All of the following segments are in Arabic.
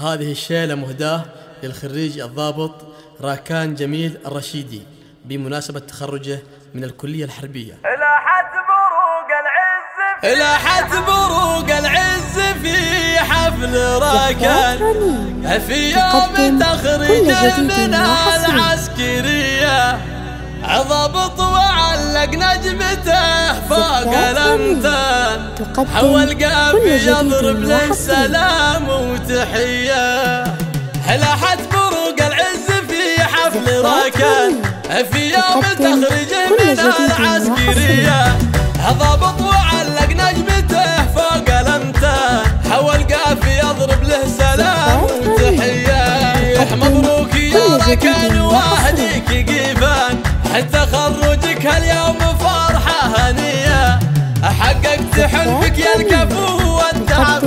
هذه الشيلة مهداة للخريج الضابط راكان جميل الرشيدي بمناسبة تخرجه من الكلية الحربية. لاحت بروق العز لاحت بروق العز في حفل راكان. في يوم تخرج من العسكرية؟ ضابط وعلق نجمته الامتان حول قافي يضرب للسلام وتحية. لاحت بروق العز في حفل راكان؟ في يوم تخرجه من العسكرية. ضابط وعلق نجمته فوق الامتان حول قافي يضرب له سلام وتحية. مبروك يا راكان واهديك حلمك يا الكفو والتعب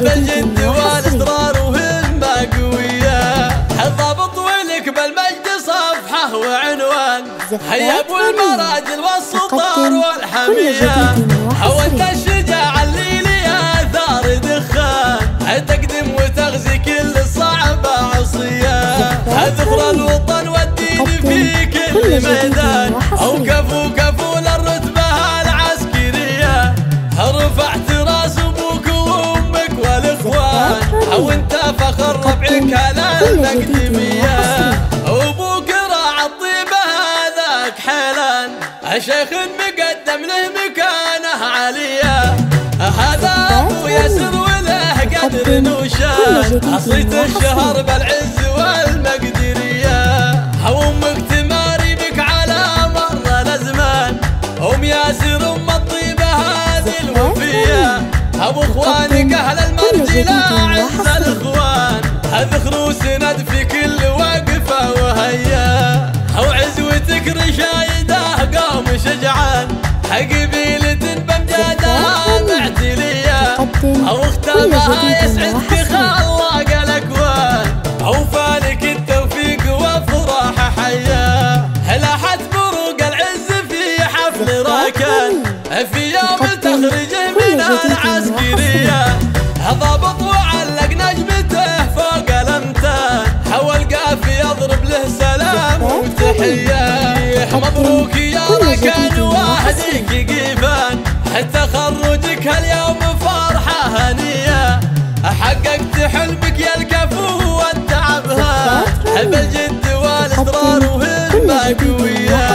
بالجد والاصرار وهمة قوية الضابط ولك بالمجد صفحة وعنوان. هيا أبو المراجل والسطار والحمية. حولت الشجاع الليلي اثار دخان. تقدم وتغزي كل صعبة عصية ذكرى الوطن والدين في كل ميدان. أو كفو والاخوان أو أنت فخر ربعك على المقدمية أبوك راعى الطيبة هذاك حيلان شيخ مقدم له مكانة عالية. هذا أبو ياسر وله قدر نوشان. أصيت الشهر بالعز والمقدرية. أمك تماري بك على مر الأزمان. أم ياسر أم الطيبة هذه الوفية. أبو اخوانك المرجلة عز الإخوان اذخر وسند في كل وقفة وهيا. أو عزوتك رشايدة قوم شجعان. قبيلة بمجادها معتلية أو اختامها يسعدك خلاق الأكوان. أو فالك التوفيق وافراح حيا. لاحت بروق العز في حفل راكان؟ في وتحية مبروك يا ركان واهديك قيفان تخرجك هاليوم فرحة هنية. حققت حلمك يا الكفو والتعب بالجد والإصرار وهمة قوية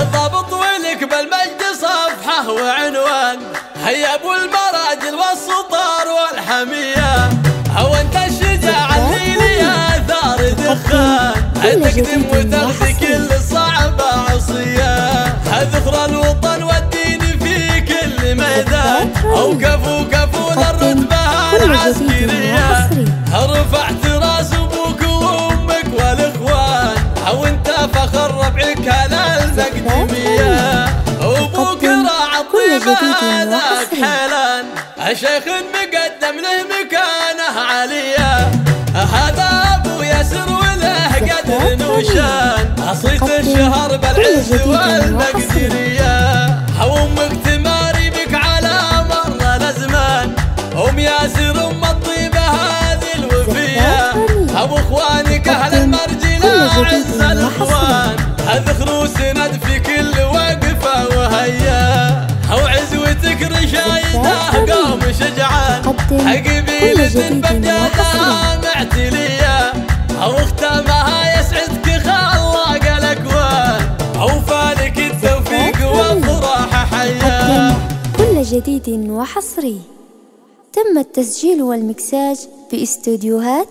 الضابط ولك بالمجد صفحة وعنوان. هيا أبو المراجل والسطار والحمية. هو أنت الشجاع الليلي اثار دخان تقدم وتغزي العسكرية رفعت راس أبوك وامك والاخوان أو انت فخر ربعك على المقدمية أبوك راعى الطيبة هذاك حيلان شيخ مقدم له مكانه عالية هذا ابو ياسر وله قدر نوشان اصيت الشهر بالعز والمقدرية أبو إخوانك أهل المرجلة عز الإخوان. اذخر وسند في كل وقفة وهيا. أو عزوتك رشايدة قوم شجعان. قبيلة بجادها معتلية أو اختامها يسعدك خلاق الأكوان. أو فالك التوفيق والفرح حيا. كل جديد وحصري. تم التسجيل والمكساج في استوديوهات